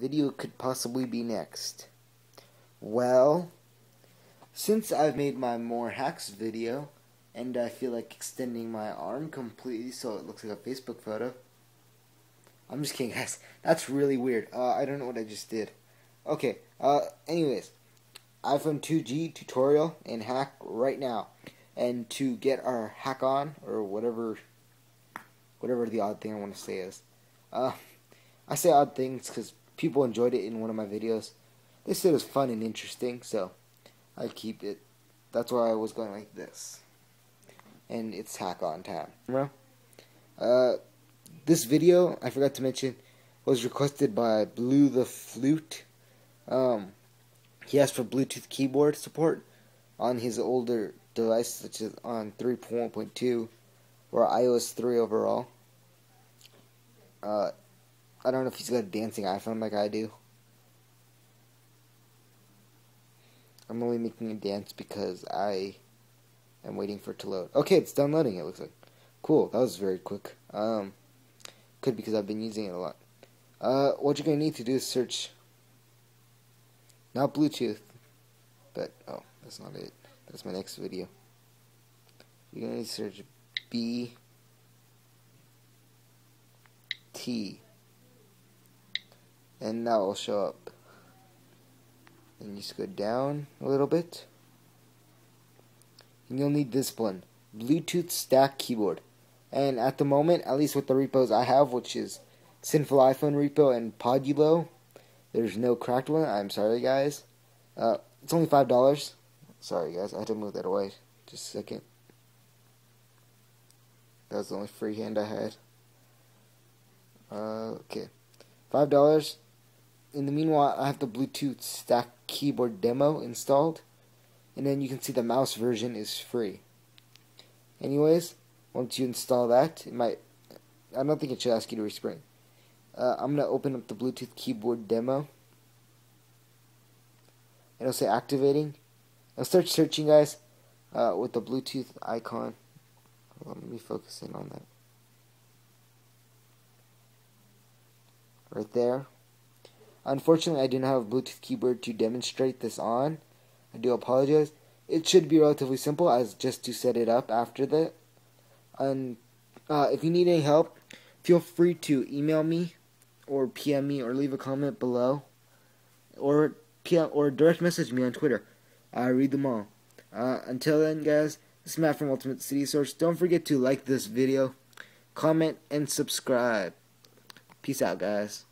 video could possibly be next? Well, since I've made my more hacks video, and I feel like extending my arm completely so it looks like a Facebook photo. I'm just kidding, guys. That's really weird. Uh, I don't know what I just did. Okay, uh, anyways, iPhone 2G tutorial and hack right now. And to get our hack on, or whatever, whatever the odd thing I want to say is. Uh, I say odd things because people enjoyed it in one of my videos. They said it was fun and interesting, so I keep it. That's why I was going like this. And it's hack on time. Uh, this video, I forgot to mention, was requested by Blue the Flute. Um, he asked for Bluetooth keyboard support on his older device, such as on 3.1.2 or iOS 3 overall. Uh, I don't know if he's got a dancing iPhone like I do. I'm only making a dance because I am waiting for it to load. Okay, it's done loading, it looks like. Cool, that was very quick. Um, could because I've been using it a lot. Uh, what you're going to need to do is search, not Bluetooth, but, oh, that's not it. That's my next video. You're going to search B T and that will show up. And you just go down a little bit. And you'll need this one. Bluetooth Stack Keyboard. And at the moment, at least with the repos I have, which is Sinful iPhone repo and Podulo, there's no cracked one. I'm sorry, guys. Uh, it's only $5. Sorry, guys. I had to move that away. Just a second. That was the only free hand I had. Uh, okay. $5 in the meanwhile, I have the Bluetooth Stack Keyboard demo installed, and then you can see the mouse version is free. Anyways, once you install that, it might. I don't think it should ask you to respring. Uh, I'm gonna open up the Bluetooth keyboard demo, it'll say activating. I'll start searching, guys, uh, with the Bluetooth icon. On, let me focus in on that. Right there. Unfortunately, I do not have a Bluetooth keyboard to demonstrate this on. I do apologize. It should be relatively simple as just to set it up after that. And uh, if you need any help, feel free to email me or PM me or leave a comment below or PM or direct message me on Twitter. I read them all. Uh, until then, guys, this is Matt from Ultimate Cydia Source. Don't forget to like this video, comment, and subscribe. Peace out, guys.